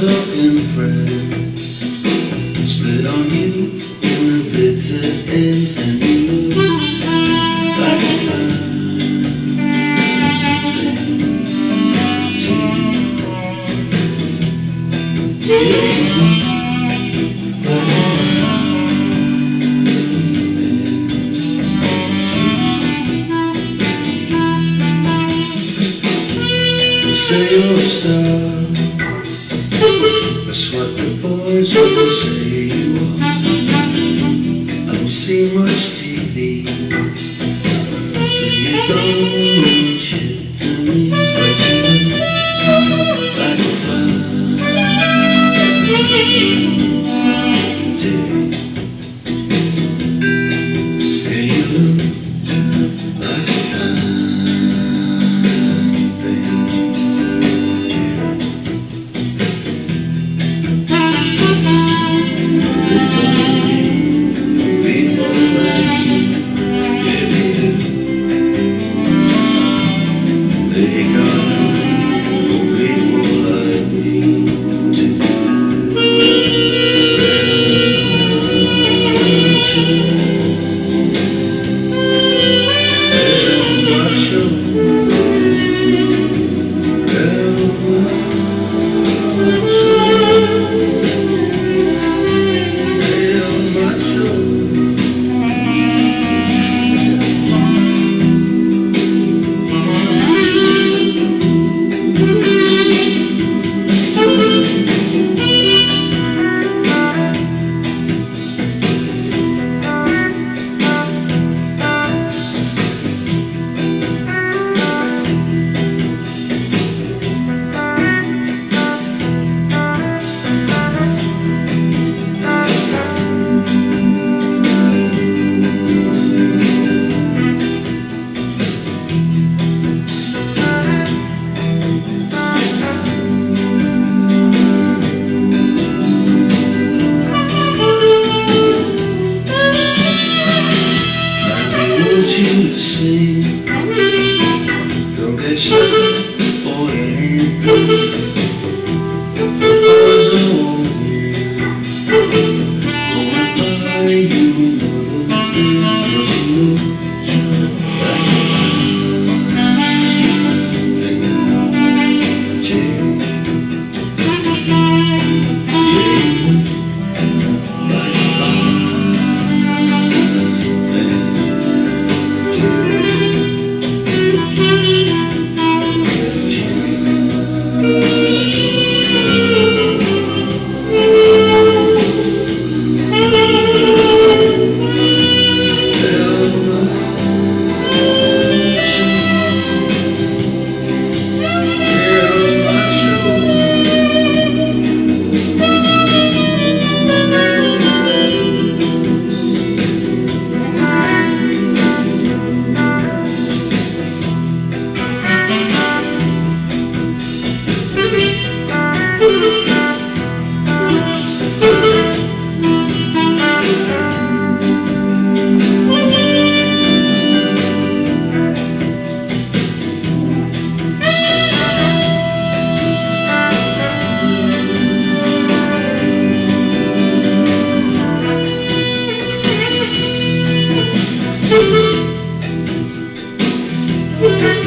talking friend Split on you in the bitter end And you look like a fine thing yeah. say you're a star that's what the boys will say you are I don't see much TV So you don't mean shit to me But you like a day you to sing. Don't get Hmm?